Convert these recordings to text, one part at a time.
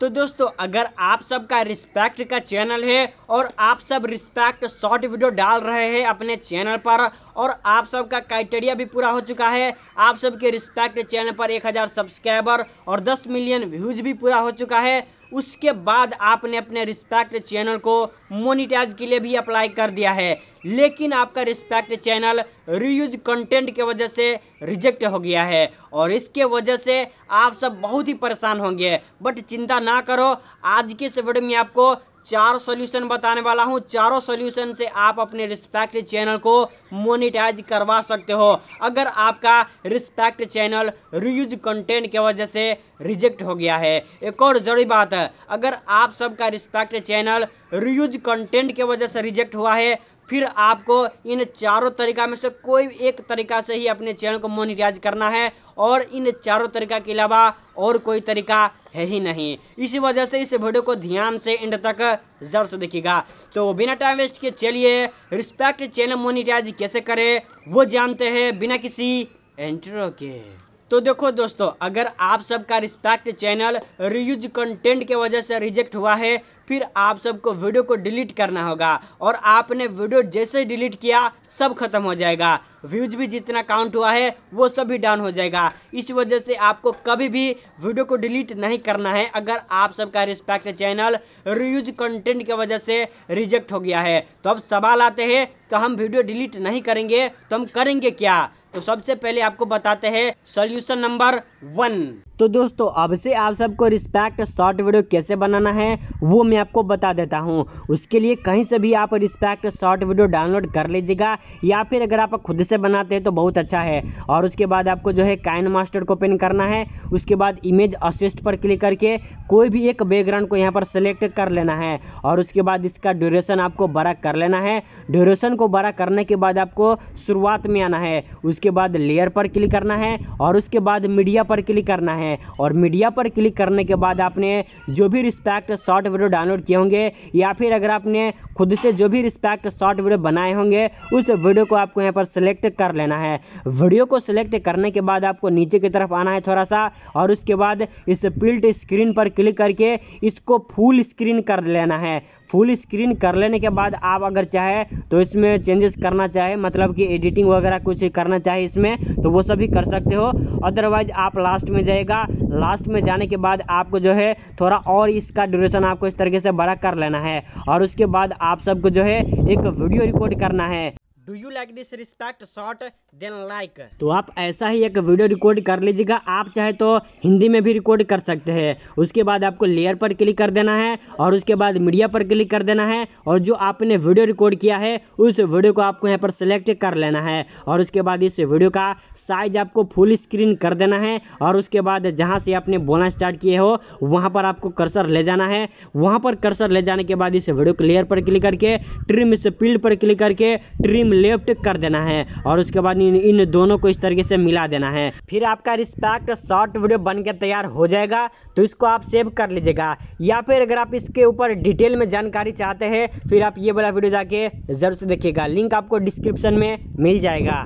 तो दोस्तों, अगर आप सबका रिस्पेक्ट का चैनल है और आप सब रिस्पेक्ट शॉर्ट वीडियो डाल रहे हैं अपने चैनल पर और आप सबका क्राइटेरिया भी पूरा हो चुका है, आप सबके रिस्पेक्ट चैनल पर 1000 सब्सक्राइबर और 10 मिलियन व्यूज़ भी पूरा हो चुका है उसके बाद आपने अपने रिस्पेक्ट चैनल को मोनिटाइज के लिए भी अप्लाई कर दिया है। लेकिन आपका रिस्पेक्ट चैनल रीयूज कंटेंट के वजह से रिजेक्ट हो गया है और इसके वजह से आप सब बहुत ही परेशान होंगे। बट चिंता ना करो, आज के इस वीडियो में आपको चार सॉल्यूशन बताने वाला हूँ। चारों सॉल्यूशन से आप अपने रिस्पेक्ट चैनल को मोनिटाइज करवा सकते हो। अगर आपका रिस्पेक्ट चैनल रियूज कंटेंट के वजह से रिजेक्ट हो गया है। एक और ज़रूरी बात है, अगर आप सबका रिस्पेक्ट चैनल रियूज कंटेंट के वजह से रिजेक्ट हुआ है फिर आपको इन चारों तरीका में से कोई एक तरीका से ही अपने चैनल को मोनिटाइज करना है और इन चारों तरीका के अलावा और कोई तरीका है ही नहीं। इसी वजह से इस वीडियो को ध्यान से एंड तक ज़रूर से देखिएगा। तो बिना टाइम वेस्ट के चलिए रिस्पेक्ट चैनल मोनिटाइज कैसे करें, वो जानते हैं बिना किसी एंट्रो के। तो देखो दोस्तों, अगर आप सबका रिस्पेक्ट चैनल रीयूज कंटेंट के वजह से रिजेक्ट हुआ है, फिर आप सबको वीडियो को डिलीट करना होगा और आपने वीडियो जैसे डिलीट किया, सब खत्म हो जाएगा। व्यूज़ भी जितना काउंट हुआ है, वो सब भी डाउन हो जाएगा। इस वजह से आपको कभी भी वीडियो को डिलीट नहीं करना है अगर आप सबका रिस्पेक्ट चैनल रीयूज कंटेंट की वजह से रिजेक्ट हो गया है। तो अब सवाल आते हैं तो हम वीडियो डिलीट नहीं करेंगे तो हम करेंगे क्या? तो सबसे पहले आपको बताते हैं सोल्यूशन नंबर वन तो दोस्तों, अब से आप सबको रिस्पेक्ट शॉर्ट वीडियो कैसे बनाना है, वो मैं आपको बता देता हूँ। उसके लिए कहीं से भी आप रिस्पेक्ट शॉर्ट वीडियो डाउनलोड कर लीजिएगा, या फिर अगर आप खुद से बनाते हैं तो बहुत अच्छा है। और उसके बाद आपको जो है काइन मास्टर को ओपन करना है। उसके बाद इमेज असिस्ट पर क्लिक करके कोई भी एक बैकग्राउंड को यहाँ पर सेलेक्ट कर लेना है। और उसके बाद इसका ड्यूरेशन आपको बड़ा कर लेना है। ड्यूरेशन को बड़ा करने के बाद आपको शुरुआत में आना है। उसके बाद लेयर पर क्लिक करना है। और उसके बाद मीडिया पर क्लिक करना है। और मीडिया पर क्लिक करने के बाद आपने जो भी रिस्पेक्ट शॉर्ट वीडियो डाउनलोड किए होंगे या फिर अगर आपने खुद से जो भी रिस्पेक्ट शॉर्ट वीडियो बनाए होंगे, उस वीडियो को आपको यहाँ पर सेलेक्ट कर लेना है। वीडियो को सिलेक्ट करने के बाद आपको नीचे की तरफ़ आना है थोड़ा सा और उसके बाद इस पिल्ट स्क्रीन पर क्लिक करके इसको फुल स्क्रीन कर लेना है। फुल स्क्रीन कर लेने के बाद आप अगर चाहे तो इसमें चेंजेस करना चाहे मतलब कि एडिटिंग वगैरह कुछ करना चाहे इसमें तो वो सभी कर सकते हो। अदरवाइज़ आप लास्ट में जाएगा लास्ट में जाने के बाद आपको जो है थोड़ा और इसका ड्यूरेशन आपको इस तरीके से बड़ा कर लेना है। और उसके बाद आप सबको जो है एक वीडियो रिकॉर्ड करना है। Do you like this respect short then like तो आप ऐसा ही एक वीडियो रिकॉर्ड कर लीजिएगा। आप चाहे तो हिंदी में भी रिकॉर्ड कर सकते हैं। उसके बाद आपको लेयर पर क्लिक कर देना है और उसके बाद मीडिया पर क्लिक कर देना है और जो आपने वीडियो रिकॉर्ड किया है, उस वीडियो को आपको यहाँ पर सिलेक्ट कर लेना है। और उसके बाद इस वीडियो का साइज़ आपको फुल स्क्रीन कर देना है और उसके बाद जहाँ से आपने बोलना स्टार्ट किए हो, वहाँ पर आपको कर्सर ले जाना है। वहाँ पर कर्सर ले जाने के बाद इस वीडियो को लेयर पर क्लिक करके ट्रिम स्पीड पर क्लिक करके ट्रिम लेफ़्ट कर देना है और उसके बाद इन, इन दोनों को इस तरीके से मिला देना है। फिर आपका रिस्पैक्ट शॉर्ट वीडियो बन के तैयार हो जाएगा तो इसको आप सेव कर लीजिएगा। या फिर अगर आप इसके ऊपर डिटेल में जानकारी चाहते हैं फिर आप ये वाला वीडियो जाके ज़रूर से देखिएगा। लिंक आपको डिस्क्रिप्शन में मिल जाएगा।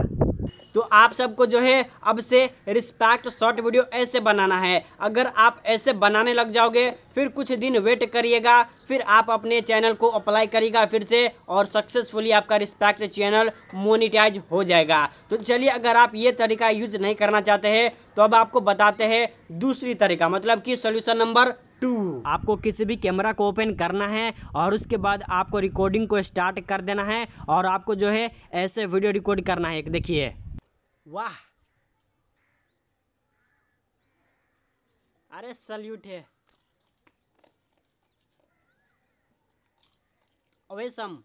तो आप सबको जो है अब से रिस्पेक्ट शॉर्ट वीडियो ऐसे बनाना है। अगर आप ऐसे बनाने लग जाओगे, फिर कुछ दिन वेट करिएगा, फिर आप अपने चैनल को अप्लाई करिएगा फिर से और सक्सेसफुली आपका रिस्पेक्ट चैनल मोनिटाइज हो जाएगा। तो चलिए, अगर आप ये तरीका यूज़ नहीं करना चाहते हैं तो अब आपको बताते हैं दूसरी तरीका मतलब कि सोल्यूशन नंबर टू आपको किसी भी कैमरा को ओपन करना है और उसके बाद आपको रिकॉर्डिंग को स्टार्ट कर देना है और आपको जो है ऐसे वीडियो रिकॉर्ड करना है। देखिए। वाह। अरे सल्यूट है। अवेसम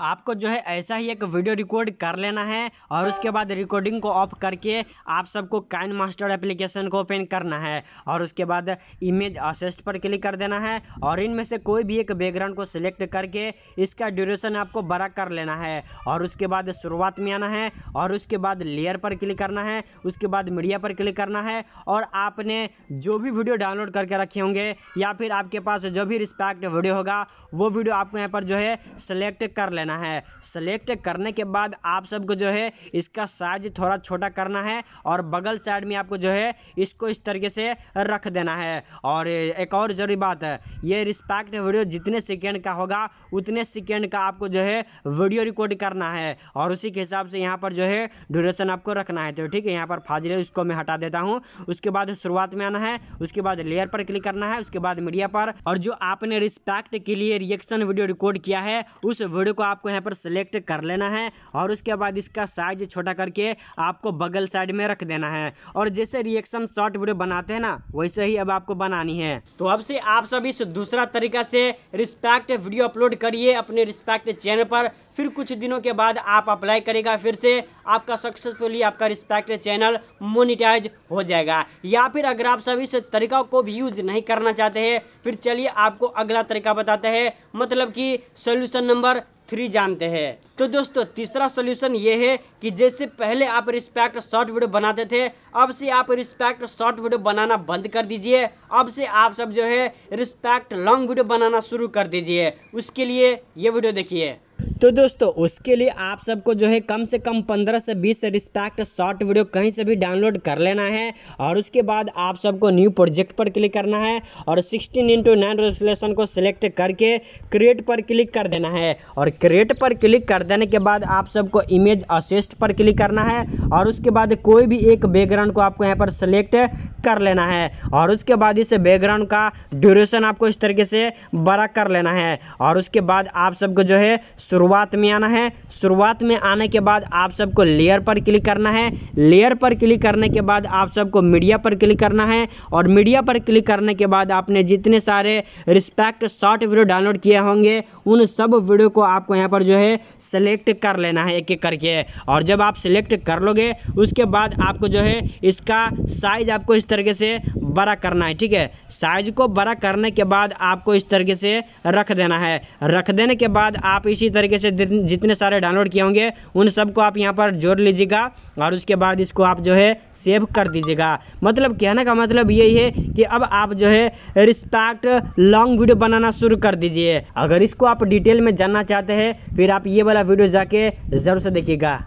आपको जो है ऐसा ही एक वीडियो रिकॉर्ड कर लेना है और उसके बाद रिकॉर्डिंग को ऑफ़ करके आप सबको काइन मास्टर एप्लीकेशन को ओपन करना है और उसके बाद इमेज असिस्ट पर क्लिक कर देना है और इनमें से कोई भी एक बैकग्राउंड को सिलेक्ट करके इसका ड्यूरेशन आपको बड़ा कर लेना है और उसके बाद शुरुआत में आना है और उसके बाद लेयर पर क्लिक करना है, उसके बाद मीडिया पर क्लिक करना है और आपने जो भी वीडियो डाउनलोड करके रखे होंगे या फिर आपके पास जो भी रिस्पेक्ट वीडियो होगा, वो वीडियो आपको यहाँ पर जो है सेलेक्ट कर लेना है। सेलेक्ट करने के बाद आप सबको जो है इसका साइज़ थोड़ा छोटा करना है और बगल साइड में आपको जो है इसको इस तरीके से रख देना है। और एक और ज़रूरी बात है, ये रिस्पेक्ट वीडियो जितने सेकेंड का होगा, उतने सेकेंड का आपको जो है वीडियो रिकॉर्ड करना है। और उसी के हिसाब से यहाँ पर जो है ड्यूरेशन आपको रखना है। तो ठीक है, यहाँ पर फाजिल उसको मैं हटा देता हूँ। उसके बाद शुरुआत में आना है, उसके बाद लेयर पर क्लिक करना है, उसके बाद मीडिया पर। और जो आपने रिस्पेक्ट के लिए रिएक्शन वीडियो रिकॉर्ड किया है, उस वीडियो को आपको यहाँ पर सिलेक्ट कर लेना है और उसके बाद इसका साइज़ छोटा करके आपको बगल साइड में रख देना है। और जैसे रिएक्शन शॉर्ट वीडियो बनाते हैं ना, वैसे ही अब आपको बनानी है। तो अब से आप सब इस दूसरा तरीका से रिस्पेक्ट वीडियो अपलोड करिए अपने रिस्पेक्ट चैनल पर। फिर कुछ दिनों के बाद आप अप्लाई करेगा, फिर से आपका सक्सेसफुली आपका रिस्पेक्ट चैनल मोनिटाइज हो जाएगा। या फिर अगर आप सभी इस तरीका को भी यूज़ नहीं करना चाहते हैं, फिर चलिए आपको अगला तरीका बताते हैं। मतलब कि सोल्यूशन नंबर थ्री जानते हैं। तो दोस्तों, तीसरा सोल्यूशन ये है कि जैसे पहले आप रिस्पेक्ट शॉर्ट वीडियो बनाते थे, अब से आप रिस्पेक्ट शॉर्ट वीडियो बनाना बंद कर दीजिए। अब से आप सब जो है रिस्पेक्ट लॉन्ग वीडियो बनाना शुरू कर दीजिए। उसके लिए ये वीडियो देखिए। तो दोस्तों, उसके लिए आप सबको जो है कम से कम 15 से 20 रिस्पेक्ट शॉर्ट वीडियो कहीं से भी डाउनलोड कर लेना है और उसके बाद आप सबको न्यू प्रोजेक्ट पर क्लिक करना है और 16 इंटू नाइन रेजोलेशन को सिलेक्ट करके क्रिएट पर क्लिक कर देना है। और क्रिएट पर क्लिक कर देने के बाद आप सबको इमेज असिस्ट पर क्लिक करना है और उसके बाद कोई भी एक बैकग्राउंड को आपको यहाँ पर सिलेक्ट कर लेना है और उसके बाद इस बैकग्राउंड का ड्यूरेशन आपको इस तरीके से बड़ा कर लेना है और उसके बाद आप सबको जो है शुरुआत में आना है। शुरुआत में आने के बाद आप सबको लेयर पर क्लिक करना है। लेयर पर क्लिक करने के बाद आप सबको मीडिया पर क्लिक करना है। और मीडिया पर क्लिक करने के बाद आपने जितने सारे रिस्पेक्ट शॉर्ट वीडियो डाउनलोड किए होंगे, उन सब वीडियो को आपको यहाँ पर जो है सेलेक्ट कर लेना है एक एक करके। और जब आप सिलेक्ट कर लोगे, उसके बाद आपको जो है इसका साइज़ आपको इस तरीके से बड़ा करना है, ठीक है? साइज़ को बड़ा करने के बाद आपको इस तरीके से रख देना है। रख देने के बाद आप इसी तरीके से जितने सारे डाउनलोड किए होंगे, उन सबको आप यहाँ पर जोड़ लीजिएगा और उसके बाद इसको आप जो है सेव कर दीजिएगा। मतलब कहने का मतलब यही है कि अब आप जो है रिस्पेक्ट लॉन्ग वीडियो बनाना शुरू कर दीजिए। अगर इसको आप डिटेल में जानना चाहते हैं, फिर आप ये वाला वीडियो जाके ज़रूर से देखिएगा।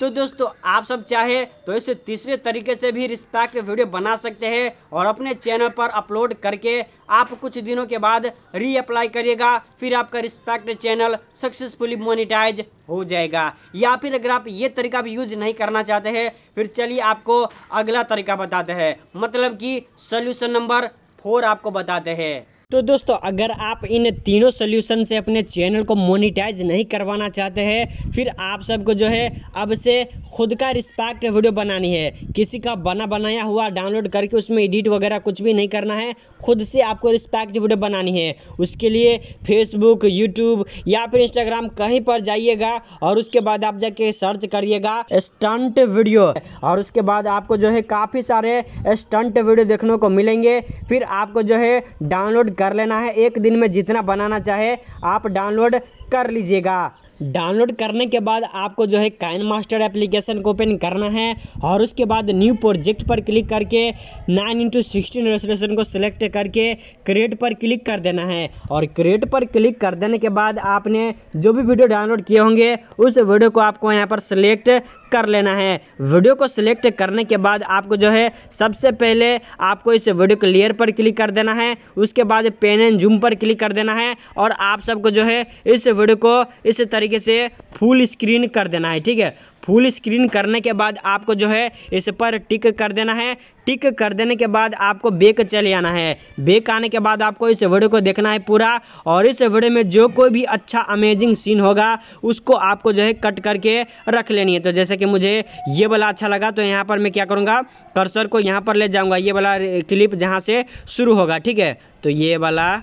तो दोस्तों, आप सब चाहे तो इस तीसरे तरीके से भी रिस्पेक्ट वीडियो बना सकते हैं और अपने चैनल पर अपलोड करके आप कुछ दिनों के बाद रीअप्लाई करिएगा, फिर आपका रिस्पेक्ट चैनल सक्सेसफुली मोनिटाइज हो जाएगा। या फिर अगर आप ये तरीका भी यूज़ नहीं करना चाहते हैं, फिर चलिए आपको अगला तरीका बताते हैं। मतलब कि सोल्यूशन नंबर फोर आपको बताते हैं। तो दोस्तों, अगर आप इन तीनों सोल्यूशन से अपने चैनल को मोनिटाइज नहीं करवाना चाहते हैं, फिर आप सबको जो है, अब से खुद का रिस्पेक्ट वीडियो बनानी है। किसी का बना बनाया हुआ डाउनलोड करके उसमें एडिट वगैरह कुछ भी नहीं करना है, खुद से आपको रिस्पेक्ट वीडियो बनानी है। उसके लिए फेसबुक यूट्यूब या फिर इंस्टाग्राम कहीं पर जाइएगा और उसके बाद आप जाके सर्च करिएगा स्टंट वीडियो और उसके बाद आपको जो है, काफ़ी सारे स्टंट वीडियो देखने को मिलेंगे। फिर आपको जो है डाउनलोड कर लेना है। एक दिन में जितना बनाना चाहे, आप डाउनलोड कर लीजिएगा। डाउनलोड करने के बाद आपको जो है काइन मास्टर एप्लीकेशन को ओपन करना है और उसके बाद न्यू प्रोजेक्ट पर क्लिक करके नाइन इंटू सिक्सटीन रेजोल्यूशन को सिलेक्ट करके क्रिएट पर क्लिक कर देना है। और क्रिएट पर क्लिक कर देने के बाद आपने जो भी वीडियो डाउनलोड किए होंगे, उस वीडियो को आपको यहाँ पर सिलेक्ट कर लेना है। वीडियो को सिलेक्ट करने के बाद आपको जो है, सबसे पहले आपको इस वीडियो को लेयर पर क्लिक कर देना है। उसके बाद पेन एंड जूम पर क्लिक कर देना है और आप सबको जो है, इस वीडियो को इस तरीके से फुल स्क्रीन कर देना है, ठीक है? फुल स्क्रीन करने के बाद आपको जो है इस पर टिक कर देना है। टिक कर देने के बाद आपको बेक चले आना है। बेक आने के बाद आपको इस वीडियो को देखना है पूरा। और इस वीडियो में जो कोई भी अच्छा अमेजिंग सीन होगा, उसको आपको जो है कट करके रख लेनी है। तो जैसे कि मुझे ये वाला अच्छा लगा तो यहाँ पर मैं क्या करूँगा? कर्सर को यहाँ पर ले जाऊँगा। ये वाला क्लिप जहाँ से शुरू होगा, ठीक है? तो ये वाला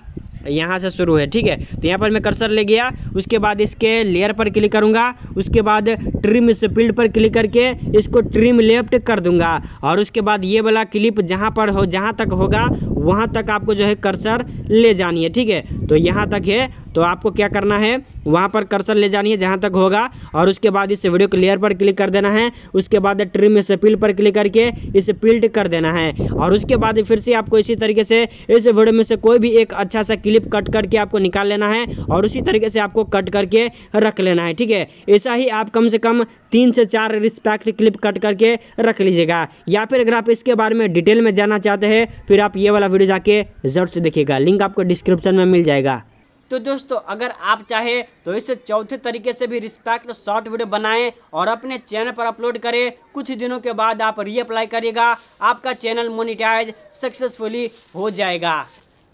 यहाँ से शुरू है, ठीक है? तो यहाँ पर मैं कर्सर ले गया, उसके बाद इसके लेयर पर क्लिक करूँगा, उसके बाद ट्रिम स्पीड पर क्लिक करके इसको ट्रिम लेफ़्ट कर दूँगा, और उसके बाद ये वाला क्लिप जहाँ पर हो, जहाँ तक होगा वहाँ तक आपको जो है कर्सर ले जानी है, ठीक है? तो यहाँ तक है तो आपको क्या करना है? वहाँ पर कर्सर ले जानी है, जहाँ तक होगा। और उसके बाद इस वीडियो क्लियर पर क्लिक कर देना है। उसके बाद ट्रिम इस पिल पर क्लिक करके इसे पिल्ट कर देना है। और उसके बाद फिर से आपको इसी तरीके से इस वीडियो में से कोई भी एक अच्छा सा क्लिप कट करके आपको निकाल लेना है और उसी तरीके से आपको कट करके रख लेना है, ठीक है? ऐसा ही आप कम से कम तीन से चार रिस्पेक्ट क्लिप कट करके रख लीजिएगा। या फिर अगर आप इसके बारे में डिटेल में जानना चाहते हैं, फिर आप ये वाला वीडियो जाके ज़रूर से देखिएगा। लिंक आपको डिस्क्रिप्शन में मिल जाएगा। तो दोस्तों, अगर आप चाहे तो इस चौथे तरीके से भी रिस्पेक्ट शॉर्ट वीडियो बनाएँ और अपने चैनल पर अपलोड करें। कुछ दिनों के बाद आप रीअप्लाई करिएगा। आपका चैनल मोनिटाइज सक्सेसफुली हो जाएगा।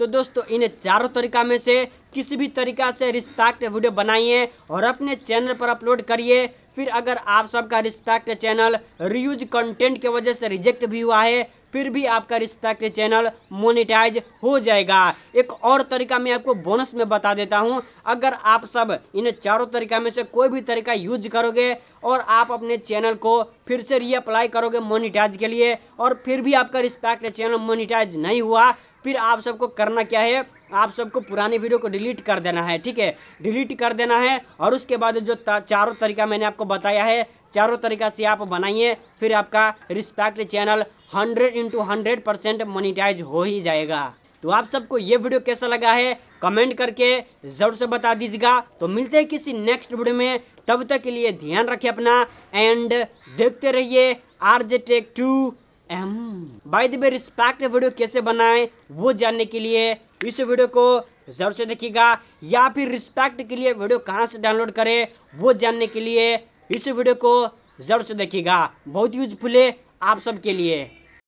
तो दोस्तों इन चारों तरीका में से किसी भी तरीका से रिस्पेक्ट वीडियो बनाइए और अपने चैनल पर अपलोड करिए। फिर अगर आप सबका रिस्पेक्ट चैनल रीयूज कंटेंट के वजह से रिजेक्ट भी हुआ है, फिर भी आपका रिस्पेक्ट चैनल मोनेटाइज हो जाएगा। एक और तरीका मैं आपको बोनस में बता देता हूँ। अगर आप सब इन चारों तरीका में से कोई भी तरीका यूज़ करोगे और आप अपने चैनल को फिर से रीअप्लाई करोगे मोनिटाइज के लिए और फिर भी आपका रिस्पेक्ट चैनल मोनिटाइज नहीं हुआ फिर आप सबको करना क्या है? आप सबको पुरानी वीडियो को डिलीट कर देना है, ठीक है? डिलीट कर देना है और उसके बाद जो चारों तरीका मैंने आपको बताया है, चारों तरीका से आप बनाइए, फिर आपका respect channel hundred into hundred percent monetize हो ही जाएगा। तो आप सबको ये वीडियो कैसा लगा है, कमेंट करके ज़रूर से बता दीजिएगा। तो मिलते हैं किसी नेक्स्ट वीडियो में, तब तक के लिए ध्यान रखिए अपना, एंड देखते रहिए R J tech to M by the respect video कैसे बनाए, वो जानने के लिए इस वीडियो को ज़रूर से देखिएगा, या फिर रिस्पेक्ट के लिए वीडियो कहाँ से डाउनलोड करें, वो जानने के लिए इस वीडियो को ज़रूर से देखिएगा। बहुत यूजफुल है आप सबके लिए।